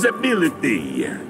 visibility.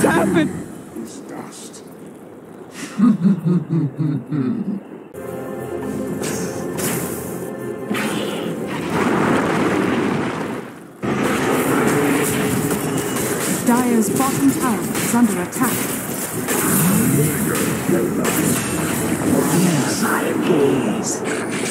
happened? It's dust. Dire's bottom tower is under attack. My gaze.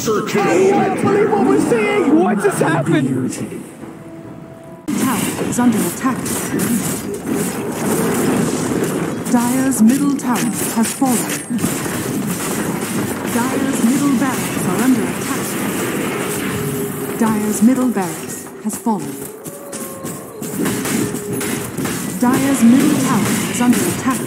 Monster I can't believe what we're seeing! What just happened? Tower is under attack. Dire's middle tower has fallen. Dire's middle barracks are under attack. Dire's middle barracks has fallen. Dire's middle tower is under attack.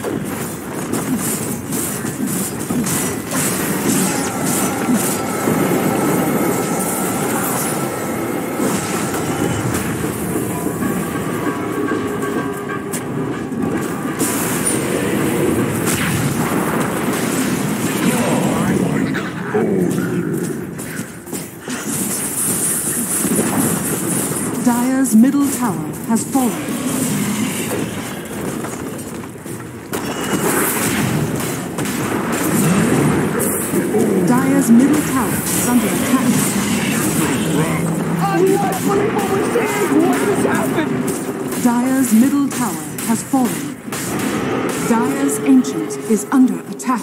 Dire's middle tower has fallen. Dire's middle tower is under attack. I can't what we're seeing! What just happened? Dire's middle tower has fallen. Dire's ancient is under attack.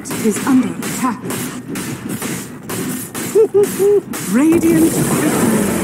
Ancient is under attack. Radiant victory.